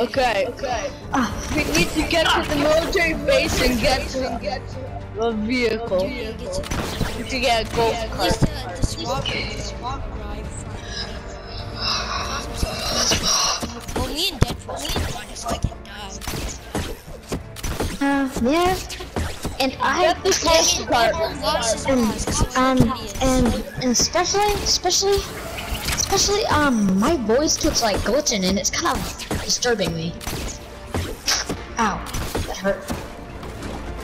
Okay. Okay. We need to get to the military base and get to the vehicle to get a golf cart. the, the swap the swap drive from Well me and Deadpool it so I can. Uh, yeah. And I Get the golf cart. And boss 'cause he's um and, and especially especially especially um my voice keeps like glitching and it's kind of disturbing me. Ow, that hurt.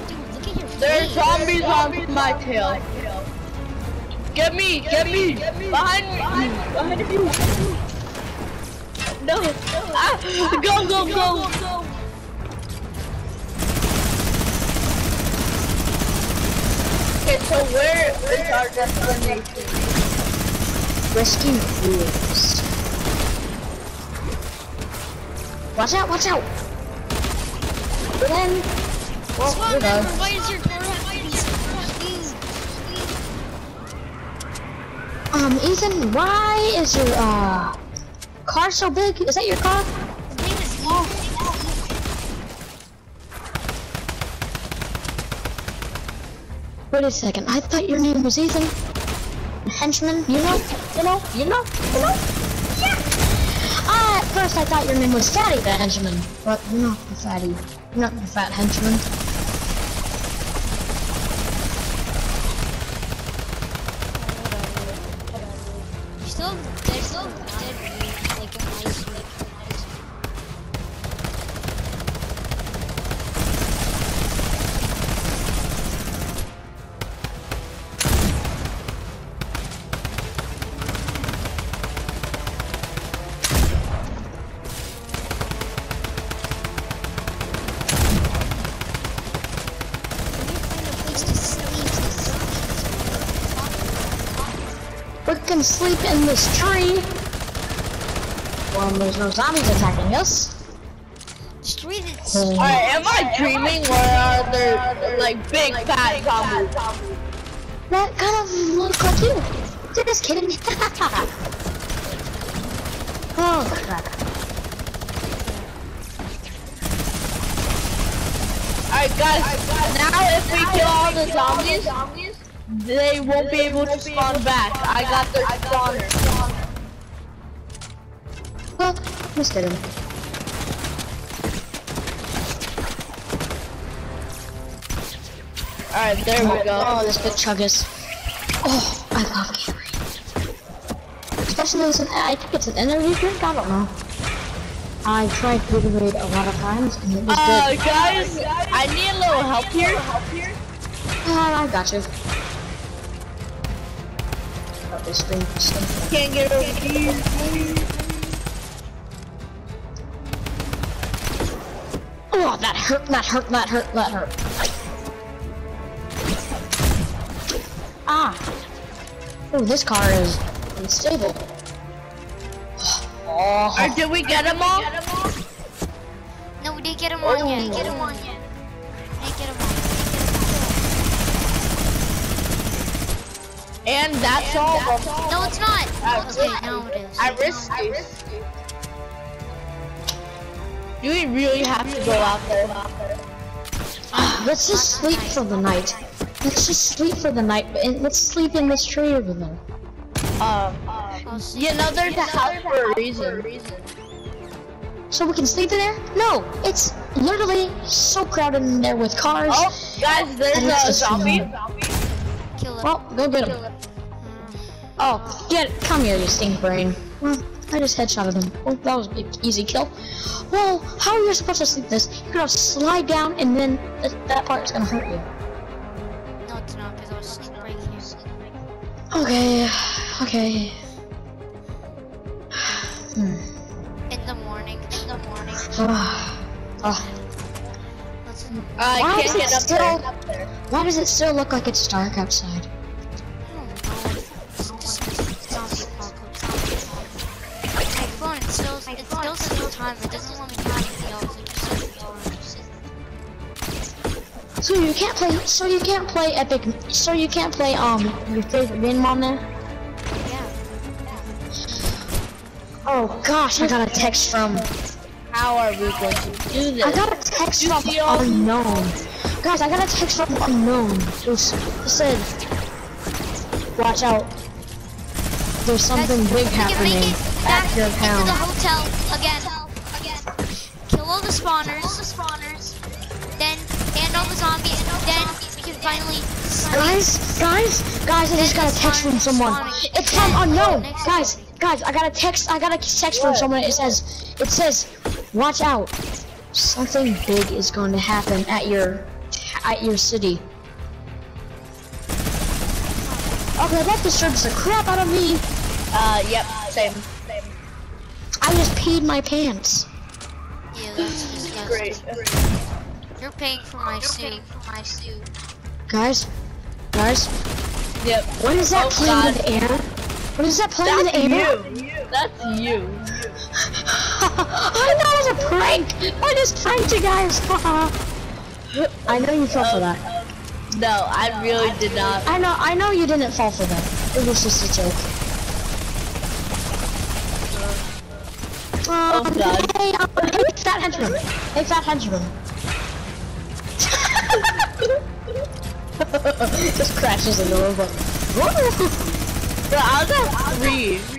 Dude, look at your There are zombies on my tail. Get me! Get me! Behind me! Behind you! No! Ah! Go! Go! Go! Okay, so where is our destination? Rescue rules. Watch out! Watch out! Then, well, done. member, why does your car have to be so? Um, Ethan, why is your uh car so big? Is that your car? His name is Ethan. Wait a second. I thought your name was Ethan. Henchman, you know, you know, you know, you know. Yeah. Uh, at first I thought your name was Fatty the Henchman, but you're not the fatty. You're not the fat henchman. Can sleep in this tree. Well, there's no zombies attacking us. Street is Hmm. Alright, am I dreaming or are there like big fat zombies? That kind of looks like you. You're just kidding. oh crap. Alright guys, now if we kill all the zombies, they won't be able to spawn back. I got their spawner. Well, missed him. Alright, there we go. Oh, this big chuggus. Oh, I love Gatorade. Especially as an, I think it's an energy drink, I don't know. I tried Gatorade a lot of times and it was Uh, good. guys, I need a little help here. Uh, I got you. Oh, this thing, this thing. Can't get over here. Oh, that hurt, that hurt, that hurt, that hurt. Ah. Oh, this car is unstable. Oh, Or did we get them all? No, we didn't get them all yet. Oh. Get him on yet. And that's all of them. No, it's not. That's Okay, it. now it is. I risked it. Do we really have to go out there? let's just sleep for the night. Let's just sleep for the night, and let's sleep in this tree over there. Um, I'll see. you know there's a house for a reason. So we can sleep in there? No, it's literally so crowded in there with cars. Oh, guys, there's And it's a just zombie. Well, go get him. Oh, get it. come here, you stink brain. Well, I just headshotted him. Oh, that was an easy kill. Well, how are you supposed to sleep this? You're gonna slide down, and then th that part's gonna hurt you. No, it's not because I was sitting right here. Okay, okay. Hmm. In the morning. In the morning. Ah. Let's. I Why can't get up still- there. Why does it still look like it's dark outside? I don't know. It's just zombie apocalypse. My phone, it still, it still says the time. It doesn't let me do anything else. It just says the time. So you can't play. So you can't play Epic. So you can't play um your favorite game on there. Yeah. Oh gosh, I got a text from how are we going to do this? I got a text from unknown. Guys, I got a text from unknown. It, was, it said, watch out. There's something Guys, big happening back at your into town. the hotel again. Again. Kill all the spawners. All the spawners. Then and all the zombies. Then we can finally. Guys, guys, guys, I just got a text from someone. It's from unknown. Guys, guys, I got a text. I got a text from someone. It says, it says, watch out. Something big is going to happen at your, at your city. Okay, that disturbs the crap out of me. Uh, yep, same. I just peed my pants. Yeah, that's disgusting. Great. You're paying for my suit. For my suit. Guys, guys, Yep. what is that Oh, plane in the air? What is that plane in That's the air? you. That's you. I thought it was a prank! I just pranked you guys! I know you fell for that. No, I really did not. I know, I know you didn't fall for that. It was just a joke. Oh, Um, God. Hey, um, hey, fat henchman. Hey, fat henchman. just crashes in the robot. Bro, I was at three.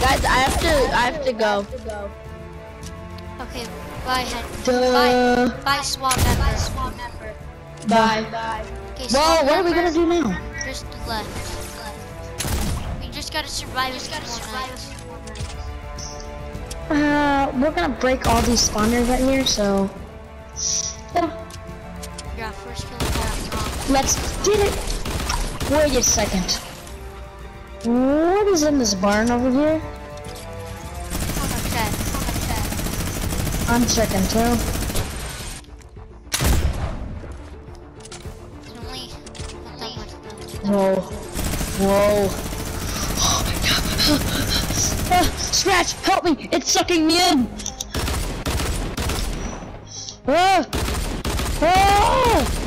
Guys, I have to. I have to go. Okay. Bye, head. Duh. Bye. Bye, swap member. Swap member. Bye. Okay, Well, what are we gonna do now? Just left. We just gotta survive. We Just gotta survive. Uh, we're gonna break all these spawners right here, so... Yeah, Yeah, first kill let's get it! Wait a second. What is in this barn over here? I'm checking too. Whoa. Whoa. Ah, Scratch, help me! It's sucking me in! Ah! Ah!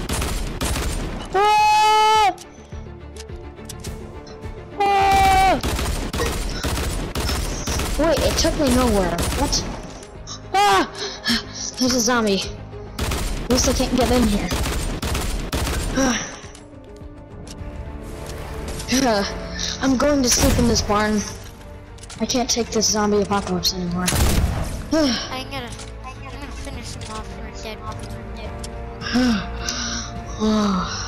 It took me nowhere. What? Ah! There's a zombie. At least I can't get in here. Ah. Uh, I'm going to sleep in this barn. I can't take this zombie apocalypse anymore. I'm gonna, I'm gonna finish him off for a dead. oh.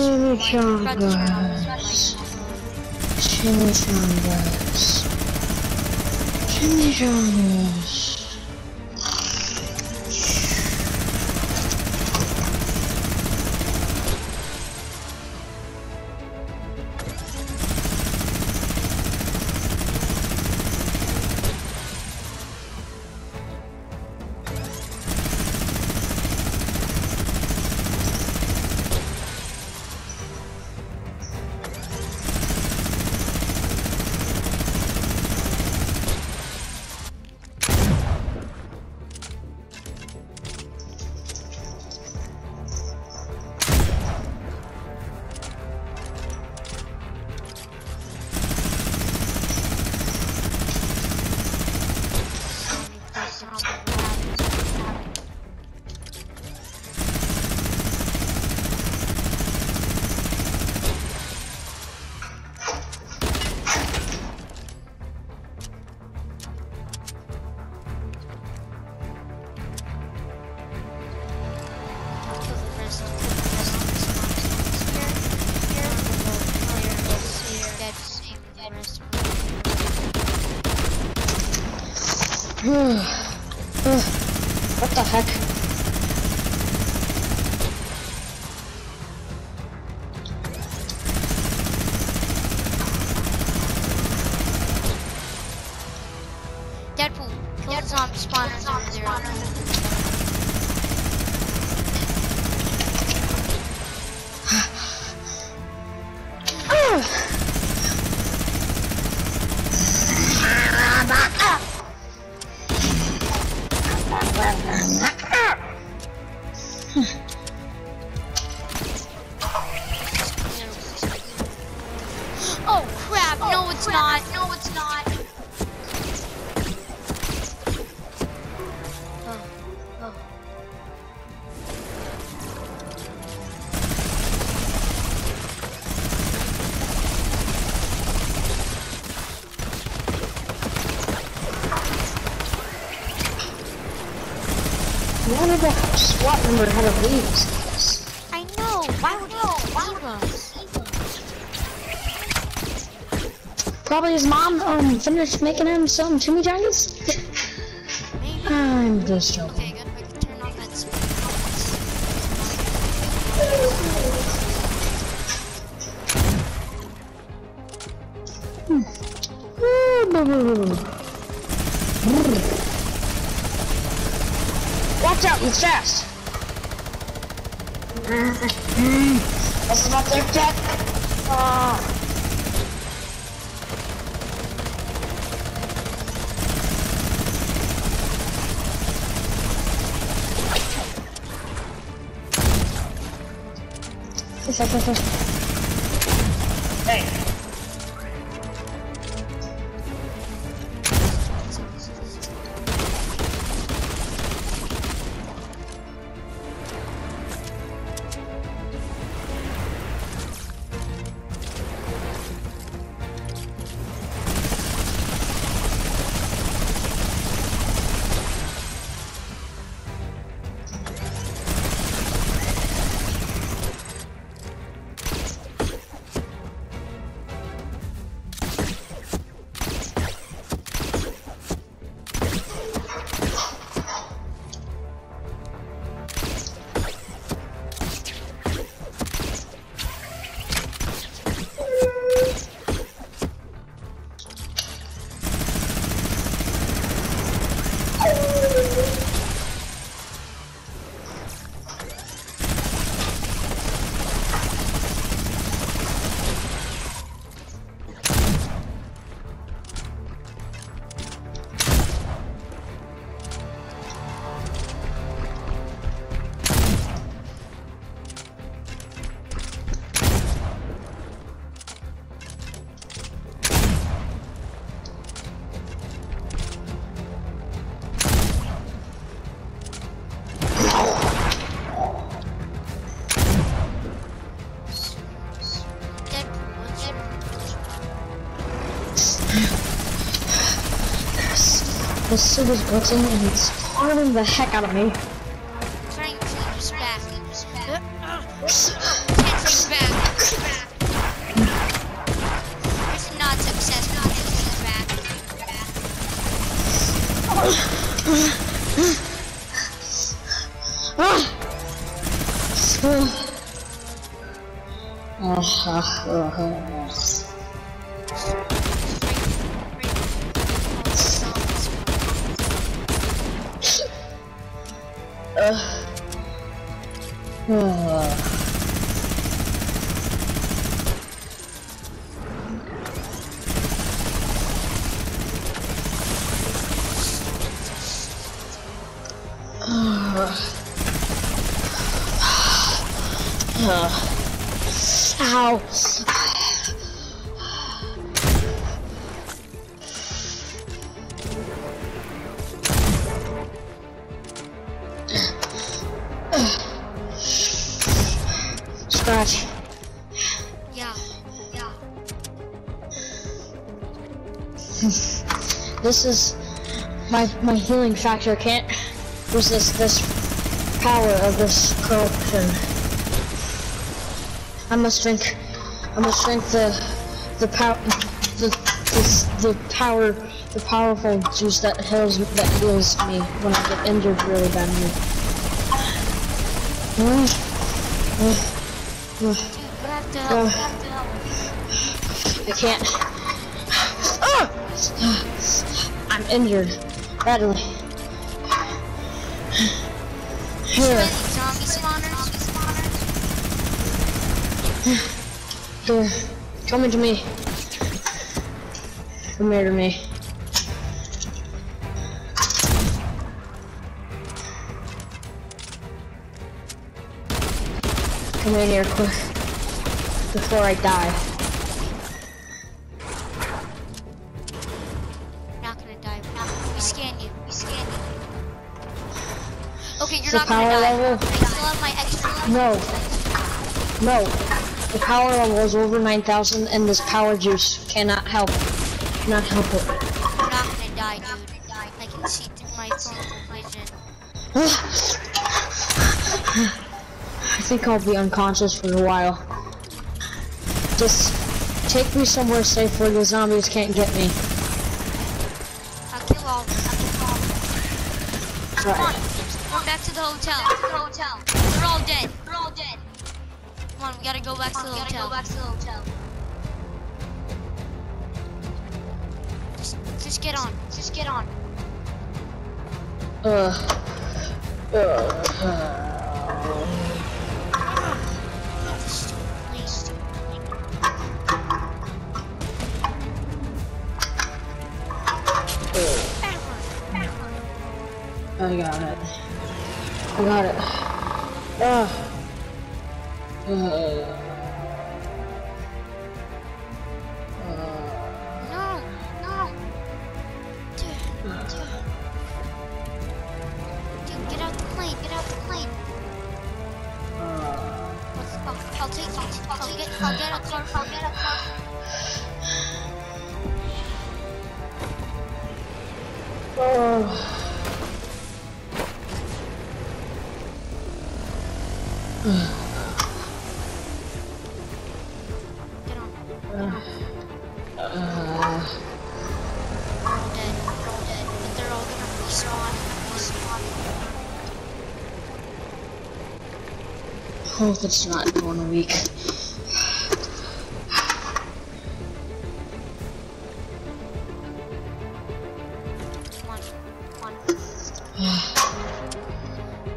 Chimichangas. Chimichangas. Chimichangas. What the heck? Deadpool, kill the zombie spawners over there. it's One of the SWAT member had a leave us. I know. Why would he leave us? Probably his mom um finished making him some chimichangas. I'm just joking. Watch out, he's fast. This is not their deck. Oh. Hey. This suit is broken and it's harming the heck out of me. trying to use back? Tension's back. It's not successful. Tension's back. Ah! Ah, ah, ah, ah. Ugh. Ow. This is my my healing factor can't resist this power of this corruption. I must drink I must drink the the power the this, the power the powerful juice that heals that heals me when I get injured really badly. Mm. Mm. Mm. Dude, you have to help. You have to help. I can't. Ah! I'm injured badly. Here, zombie spawners? here, come to me. Come here to me. Come in here quick before I die. You're The power level? I still have my extra. No. No. The power level is over 9,000 and this power juice cannot help. Cannot help it. You're not gonna die, dude. I can see through my thermal vision. I think I'll be unconscious for a while. Just take me somewhere safe where the zombies can't get me. I'll kill all of them. I'll kill all of them. Come on. Right. Hotel. Back to the hotel. They're all dead. They're all dead. Come on, we gotta go back to the hotel. Go back to the hotel. Just, just get on. Just get on. Uh. Uh. Please. I got it. I got it. Uh. Uh. No, no. Dude, dude. Dude, get out the plane. Get out the plane. I'll, I'll take you. I'll get, I'll get a car. I'll get a car. Oh. Hope it's not in one week.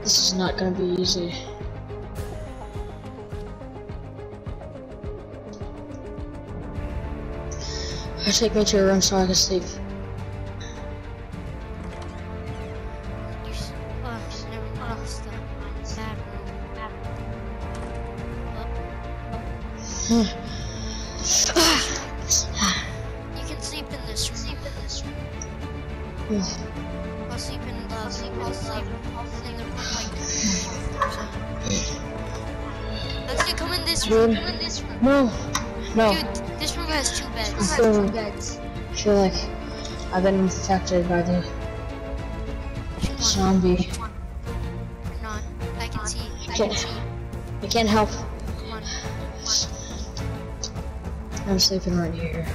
This is not gonna be easy. I take me to your room so I can sleep. You're s- just never mind. Still. Bad room. Bad room. You can sleep in this room. Sleep in this room. I'll sleep in the. I'll sleep. I'll sleep. I'll sleep in the room like. Let's come in this room. Come in this room. No, no. Dude, this room has two beds. I feel, I feel like I've been infected by the zombie. Come on. Come on. I can see. I Okay. can see. I can't help. I'm sleeping right here.